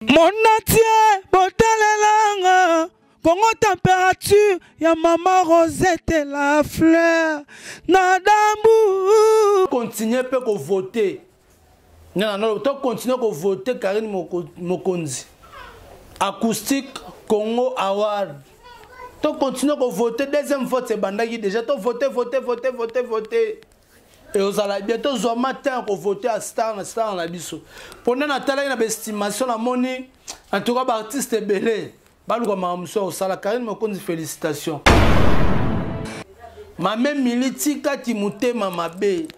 monatie botalelanga kongo temperature ya mama rosette la fleur na dambu continue mpe kovote to continue kovote karine mokonzi acoustique congo award to continue kovote deuxième vote ebandaki déjà to vote vote vote vote vote ekozala bien tozwa matin ya kovote ya star na star na biso mpo nde natalaki na baestimation namoni en tout cas baartiste ebele baluka makambo mosusu ya kosala karine mokonzi félicitation mame mili tika kimotema mabe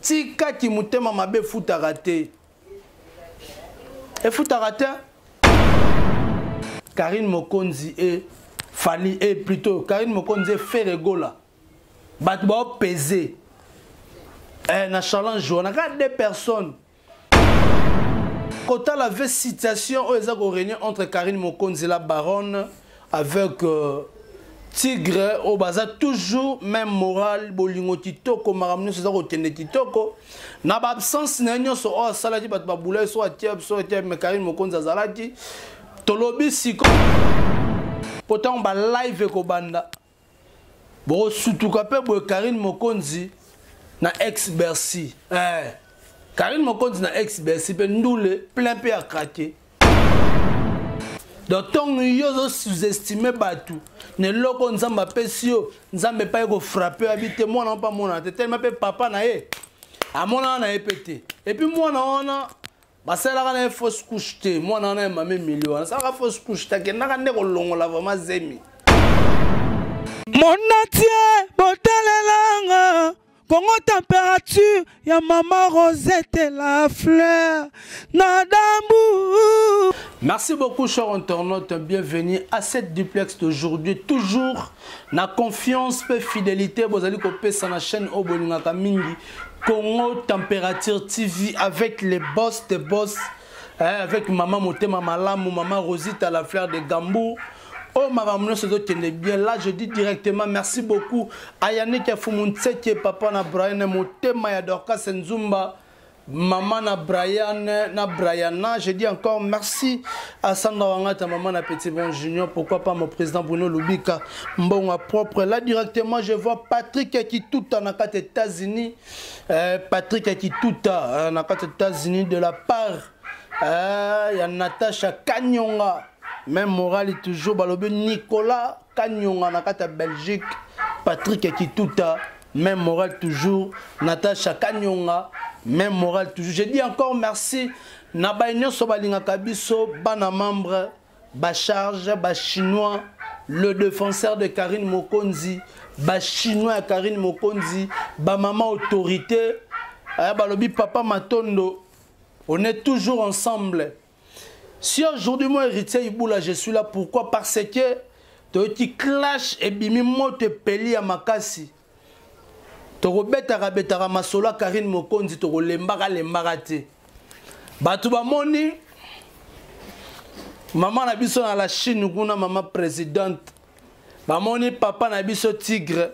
tika kimotema mabe efutaka te efutaka te karine mokonzi e fali e plutôt karine mokonzi e feregola bato bao pese eh, na challenge wana kaka deux personnes kotala ve situation oyo eza koregne entre karine mokonzi la baronne avec euh, tigre oyo baza toujours même moral bolingo kitoko makambo nyonso eza kokende kitoko na baabsence na ye nyonso oyo asalaki bato babulaki so atia biso atia me karine mokonzi azalaki tolobi sikoyo mpo ntango balive ekobanda bokosutuka mpe boye karine mokonzi na ex bercy eh. karine mokonzi na ex bercy mpe ndule plein mpe akrake donc ntongo yo ozo sous-estime bato na eloko nzambe apesi yo nzambe epai kofrape yabi te mwana wana mpe amonana te telema mpe papa na ye amonana na ye mpe te epuis mwana wana basalaka na ye fausse couche te mwana wana ya mame milio wana asalaka fausse couche te akendaka nde kolongola vraimen zemi monatie botalelanga kongo temperature ya mama rosette la fleur na dambu merci beaucoup cher internaute bienvenue à cette duplex d'aujourd'hui toujours na confiance mpe fidelité bozali kopesa na chaîne oyo bolingaka mingi congo température tv avec les boss de boss eh, avec mama motema malamu mama rosita la fleur de gambour oyo oh, makambo nyonso ezokende bien là je dis directement merci beaucoup ayanike fumu nseke papa na brian motema ya dorcas nzumba maman na Brian na Brianna je dis encore merci à Sandra Wangata maman na petit bon junior pourquoi pas mon président Bruno Lubika mbongo propre là directement je vois Patrick Kituta na kati États-Unis euh, Patrick Kituta euh, na kati États-Unis de la part euh, ya Natacha Kanyonga même morale toujours balobi Nicolas Kanyonga na kati Belgique Patrick Kituta Même morale toujours. Natacha Kanyonga, même morale toujours. Je dis encore merci. Na ba nyonso balingaka biso bana membre ba charge ba chinois le défenseur de Karine Mokonzi ba chinois ya Karine Mokonzi ba maman autorité aya balobi papa Matondo on est toujours ensemble si aujourd'hui moi héritier ibula je suis là pourquoi parce que toyoki clash ebimi moto epeli ya makasi tokobetaka betaka masolo ya karine mokonzi tokolembaka lembaka te bato bamoni mama na biso na la chine kuna mama présidente bamoni papa na biso tigre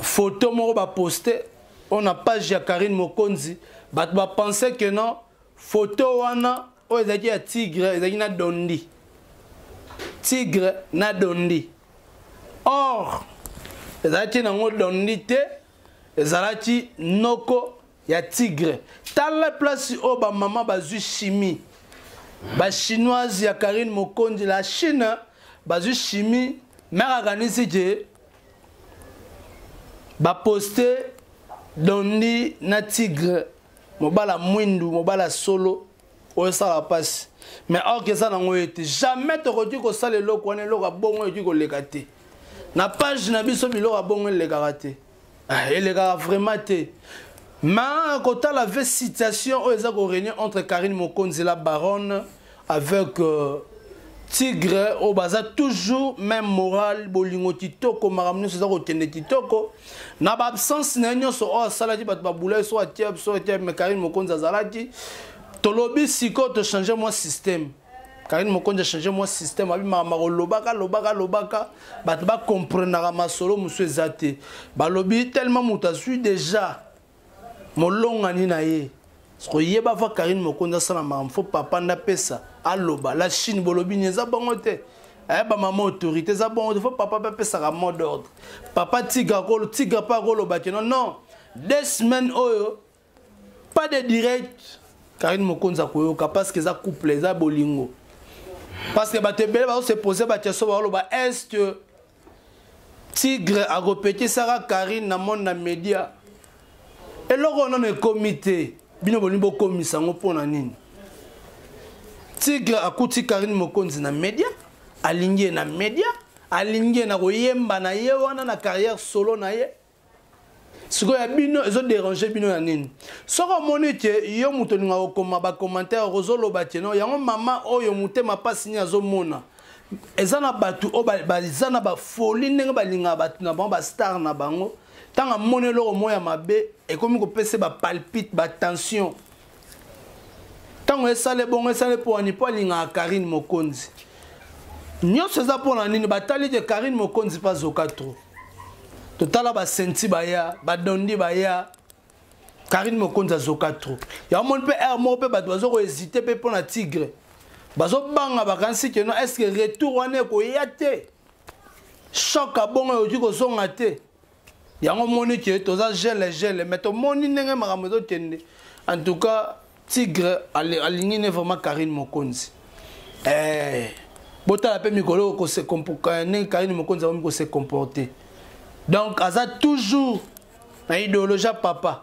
foto moko baposte oyo na page ya karine mokonzi bato bapense que non photo wana oyo ezalaki ya tigre ezalaki na dondi tigre na dondi or ezalaki nango dondi te ezalaki noko ya tigre tala place oyo bamama bazwi chimie bachinoise ya karine mokonzi la chine bazwi chimie mare akanisi ke baposte dondi na tigre mobala mwindu mobala solo oyo esala mpasi mais or ke eza nango ye te jamais tokoki kosala eloko wana eloko ya bongo ekoki koleka te na page na biso biloko ya bongo elekaka te ah, elekaka vraiment te ma kotala ve situation oyo eza koregne entre karine mokonzi la baronne avec euh, tigre oyo baza toujours même moral bolingo kitoko makambo nyonso eza kokende kitoko na baabsence na ye nyonso oyo asalaki bato babulaki so atia biso ete me karine mokonzi azalaki tolobi sikoyo tochange mwa système karine mokonzi achange mwa système abi makambo akolobaka lobaka lobaka bato bakomprenaka masolo mosusu eza te balobi tellement moto azwi déjà molongani na ye soko yeba va karine mokonzi asala makambo fo papa nde apesa aloba la chine bolobi ni eza bongo te ayeba eh, mama autorité eza bongo te fo papa mpe apesaka mot d'ordre papa tiga tiga mpe akoloba kino non deux semaines oyo pas de direct karine mokonzi akoyoka parce que eza couple eza bolingo parce que bato ebele bazosepose batia so baoloba est tigre akopekisaka karine na monde na media eloko wana na ekomi te bino bolingi bokomisa yango mpo na nini tigre akuti karine mokonzi na media alingi ye na media alingi ye na koyemba na ye wana na carrière solo na ye sikoyo ya bino ezo déranger bino na nini soki omoni ke yo moto olinga kokoma bacommentaire ozoloba ke no yango mama oyo motema mpasi nini azomona eza na bato oyo baza na bafoli ndenge balingaka bato na bango bastar na bango ntango amoni eloko moko ya mabe ekomi kopesa bapalpite batension ba ntango esale bongo esale mpo wani mpo alingaka karine mokonzi nyonso eza mpo na nini batali te karine mokonzi mpe azoka tro totala basenti baya badondi baya karine mokonzi azoka tro yango moni mpe r moko mpe bato bazo kohésite mpe mpo na tigre bazobanga bakanisi keno estce retour wana ekoya te choc abongo ekoki kozonga te yango omoni ke toza gele gele mais tomoni ndenge makambo ezokende en tout cas tigre alingi ne vraiment karine mokonzi eh, botala mpe mikolo eh, ndenge karine mokonzi akomi kose comporte donc aza toujours na idéologie ya papa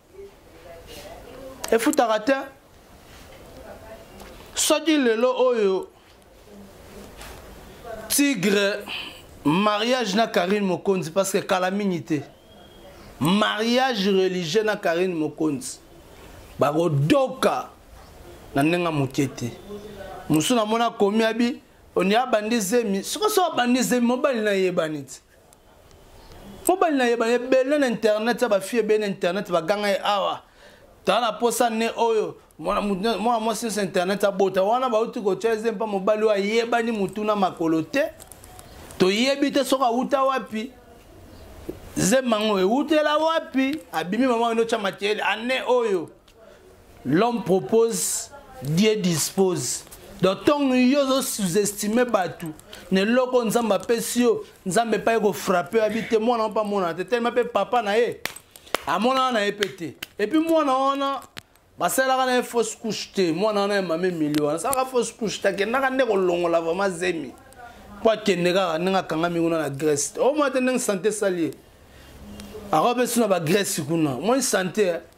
efutaka te soki lelo oyo tigre mariage na karine mokonzi parce que kala mingi te mariage religieux na karine mokonzi bakodoka na ndenge moke te mosusu namona akomi abi ondi abandi zemi soki soki abandi zemi mobali nayebani te fo balinga ye baye ebele na internet ya bafille ebele na internet baganga ye awa tala na posa ne oyo mwana mwasi nyonso internet abota wana bauti kotya eze mpa mobali oyo ayebani motu na makolo te toyebi te soki awuta wapi zemba yango ewutela wapi abimi mama oyo ndotya makele ane oyo l'homme propose dieu dispose donc ntongo yo ozo sous-estime bato na eloko oyo nzambe apesi yo nzambe epai kofrape yo abi te mwana mpe amonana te telema mpe papa na ye amonana na ye mpe te epuis mwana wana basalelaka na ye fausse couche te mwana wana ya mame milio wana asalaka fausse couche te akendaka nde kolongola vraimen zemi mpo akende kaka ndenge akangami kuna na grèce omona te ndenge sante esali ye akoya mpe suna bagrèce kuna omoni sante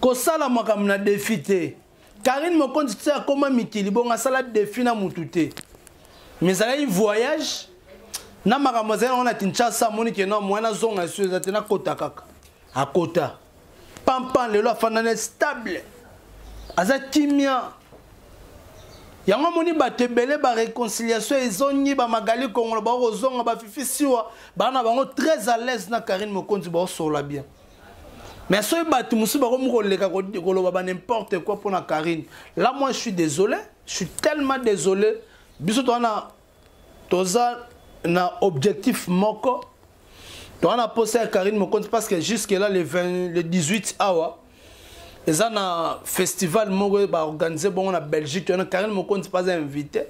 kosala makambo na defi te karine mokonzi te akoma mikili bongo asala defi na motu te mais ezalaki voyage na makambo azali yango na kinshasa amoni ke no moyen azonga esu eza te nakota kaka akota pampan lelo afandani stable aza kimia yango omoni bato ebele baréconciliation ezongi bamagali kongola baokozonga bafifi siwa baa na bango très à l'aise na karine mokonzi baosolola bien mais soki bato mosusu bakomi koleka koloba ba n'importe quoi mpo na karine là moi je suis désolé je suis tellement désolé biso toza na toza na objectif moko toza na posa ya karine mokonzi parce que jusque là le, 20, le 18 awa eza na festival moko baorganize bongo na belgique wana karine mokonzi mpe aza invité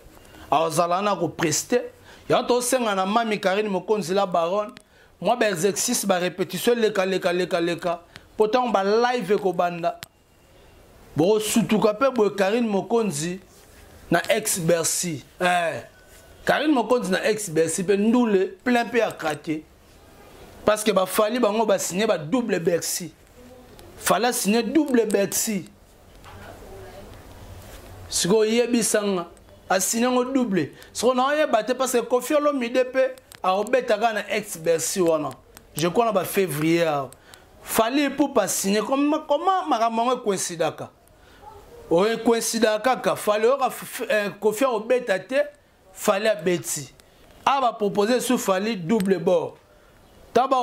azala wana kopreste yango tosenga na mami karine mokonzi la baronne mwa baexercice barépétition eleka leka leka leka mpo ntango balive ekobanda bokosutuka mpe boye karine mokonzi na ex bercy eh. karine mokonzi na ex bercy mpe ndule plein mpe ya krake parce que bafali bango basigne ba double bercy fali asigne double bercy sikoyo oyebisanga asigne yango double sikoyo naoyeba te parce que kofi olomide mpe akobeta kaka na ex bercy wana je crois na bafévrier awa Fally Ipupa signe comment comment makambo yango coïncidaka oye coïncida kaka Fally oyoka eh, Koffi obeta te Fally abeti aba proposer sur Fally double bord taba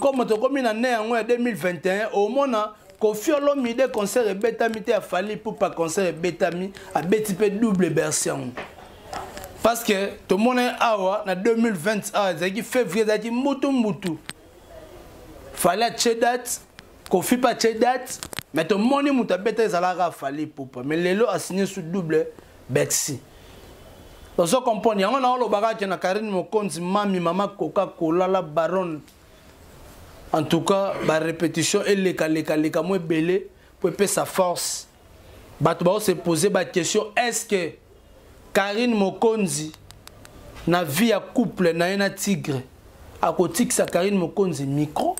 comme tokomi na ne yango ya 2021 omona Koffi Olomide concert ebetami te ya Fally Ipupa concert ebetami abeti mpe double version parce que tomoni awa na 2020 awa ezalaki février ezalaki mbutu mbutu fali atie date kofi mpe atie date me tomoni moto abeta ezalaka fali pupa me lelo asigne su double bexi ozo comprendre yango na olobaka ke na karine mokonzi mami mama koka kolala baronne en tout cas barépétition elekalekaleka mo ebele mpo epesa force bato bao se poser ba question est ce que karine mokonzi na vie ya couple na ye na tigre akotikisa karine mokonzi micro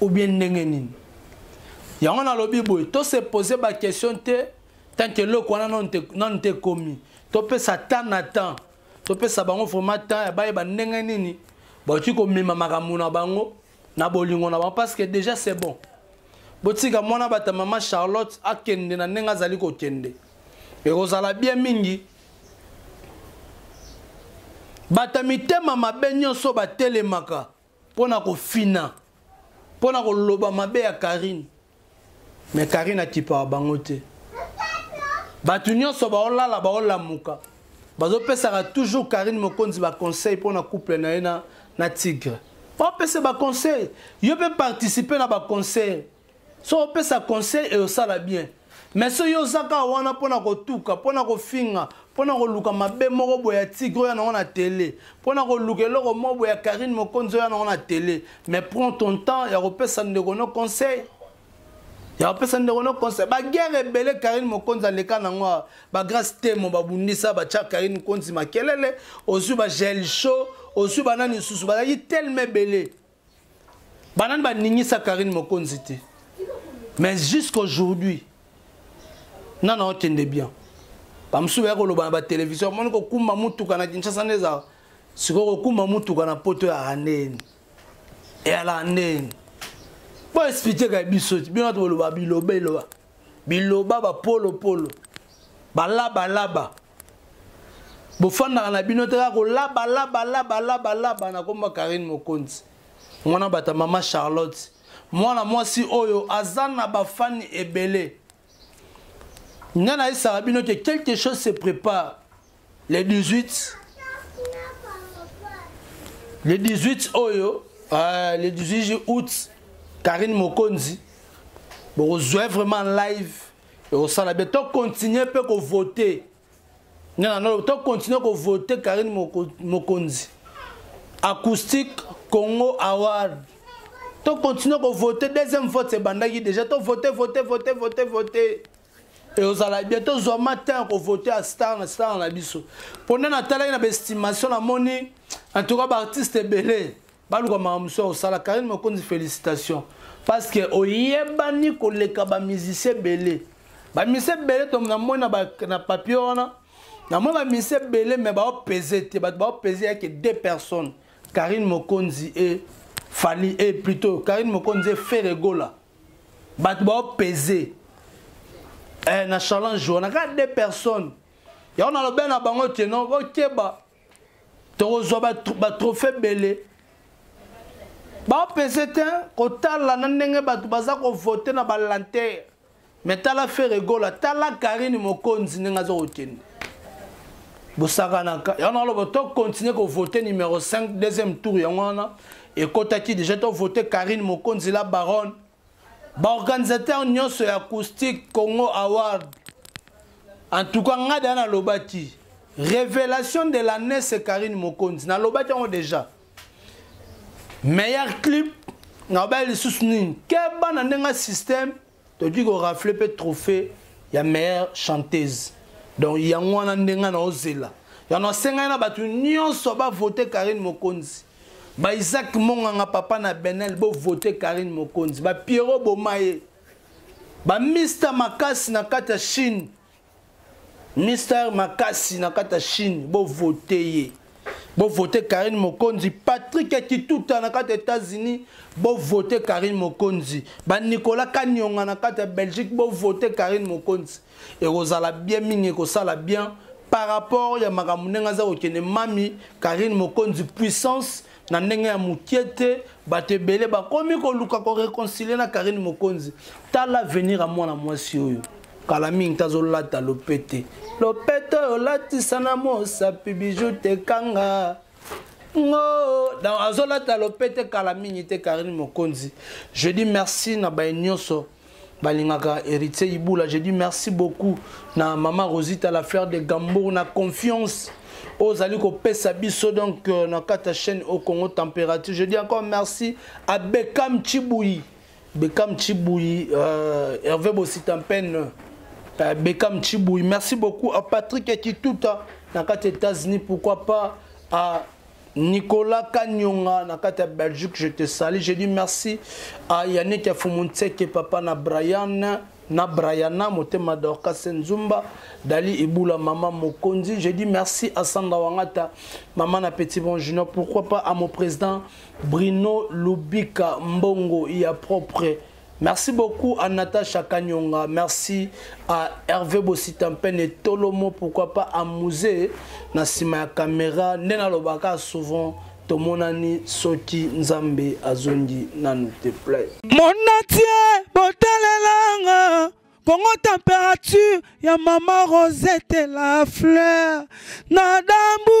ou bien ndenge nini yango nalobi boye to se poser ba question te tant que eloko wana nanu te ekomi topesa temps na temps topesa bango vraiment temps ya bayeba ndenge nini bakoki komema makambo na bango na bolingo na bango parce que déjà c'est bon botika mwana bata mama charlotte akende na ndenge azali kokende ekozala bien mingi bata mitema mabe nyonso batelemaka mpo na kofina mpo na koloba mabe ya karine mais karine akipaka bango te bato nyonso baolala baolamuka bazopesaka toujours karine mokonzi baconseil mpo na couple na ye na, na tigre opesa baconseil yo mpe participe na baconseil so opesa conseil eyosala bien mais soki ozaka wana mpo na kotuka mpo na kofinga mpo na koluka mabe moko boye ya tigre oyo yanango na tele mpo na koluka eloko moko boye ya karine mokonzi oyo yanango na tele mais prends ton temps ya kopesa ndeko no conseil ya kopesa ndeko no conseil baguerre ebele karine mokonzi aleka nango awa bagrace temo babundisa batya karine mokonzi makelele ozwi bagel chaud ozwi banani lisusu bazalaki telema ebele banani baningisa karine mokonzi te mais jusqu'aujourd'hui nana okende bien bamosusu baya koloba na batelevizio amoni kokumba motuka na kinshasa nde ezala sikoyo kokumba motuka na poto ya neni eyala neni po explike ka biso ti bino toloba biloba eloba biloba bapolopolo balabalaba bofandaka na bino te kaka kolaba laba laba laba laba nakomba karine mokonzi mwana bata mama charlotte mwana mwasi oyo aza na bafani ebele nga nayesaka bino ke quelque chose se prépare le 18 le 18 oyo euh, le 18 août karine mokonzi bokozwa vraiment live osala bien to continuer mpe kovote nanano to continuer kovote karine mokonzi acoustique congo award to continuer kovote deuxième vote ebandaki déjà to vote vote vote vote vote eozala bien tozwa matin ya kovote ya star na star na biso mpo nde natalaki na baestimation namoni en tout cas baartiste ebele baluka makambo mosusu ya kosala karine mokonzi félicitation parce que oyebani koleka bamusicien ebele bamusicien ebele to namoni na papier wana namoni bamusicien ebele mais baopese te bato baopese yake deux personnes karine mokonzi e fali e plutôt karine mokonzi e feregola bato baopese eh, na challenge wana kaka deux personnes yango nalobe na bango te no bokeba tokozwa batrofe ebele bapese te kotala na ndenge bato baza kovote na balantere me tala fere gola tala karine mokonzi ndenge aza kokende bosakanaka yango naloba tokontinue kovote numero 5 deuxième tour yango wana ekotaki deja tovote karine mokonzi la baronne baorganisateur nyonso ya acoustique congo award en tout cas ngai da nalobaki révélation de l'année c'est karine mokonzi nalobaki yango déjà meilleur clip nalobaki lisusu nini keba na ndenge système tokoki korafle mpe trophée ya meilleure chanteuse donc yango wana ndenge naozela yango asengai na bato nyonso bavote karine mokonzi ba Isaac Monganga papa na Benel bo voter Karine Mokonzi ba Pierrot Bomaye ba Mister Makasi na kata Chine Mister Makasi na kata Chine bo voter ye bo voter Karine Mokonzi Patrick Kituta na kata États-Unis bo voter Karine Mokonzi ba Nicolas Kanyonga na kata Belgique bo voter Karine Mokonzi ekozala bien mingi ekosala bien par rapport ya makambo ndenge aza kokende mami karine mokonzi puissance na ndenge ya mokie te bato ebele bakomi koluka koreconcilie na karine mokonzi tala avenir ya mwana mwasi oyo kala mingi te azolata lopete lopete olatisa na mosapi biju tekanga ngo donc azolata lopete kala mingi te karine mokonzi je dis merci na baye nyonso balingaka héritier ibula je dis merci beaucoup na mama rosita la fleur de gambour na confiance oyo ozali kopesa biso donc euh, na kati ya chaîne au congo température je dis encore merci à beckham chibuyi Beckham Chibuyi, euh, Hervé Bossitampen, euh, Beckham Chibuyi. Merci beaucoup à Patrick Kituta, dans les États-Unis, pourquoi pas à Nicolas Kanyonga, dans la Belgique, je te salue. Je dis merci à Yannick Afumunseke, papa na Brian, na Briana, Motema Dorka Senzumba, Dali Iboula, maman Mokonzi. Je dis merci à Sandra Wangata, maman na Petit Bon Junior, pourquoi pas à mon président Bruno Lubika Mbongo ya propre. Merci beaucoup à Natacha Kanyonga, merci à Hervé Bossitampen et Tolomo, pourquoi pas à Musée, Nassima ya caméra, Nena Lobaka souvent tomonani soki nzambe azongi nanu te play monatie botalelanga kongo temperature ya mama rosete la fleur na dambu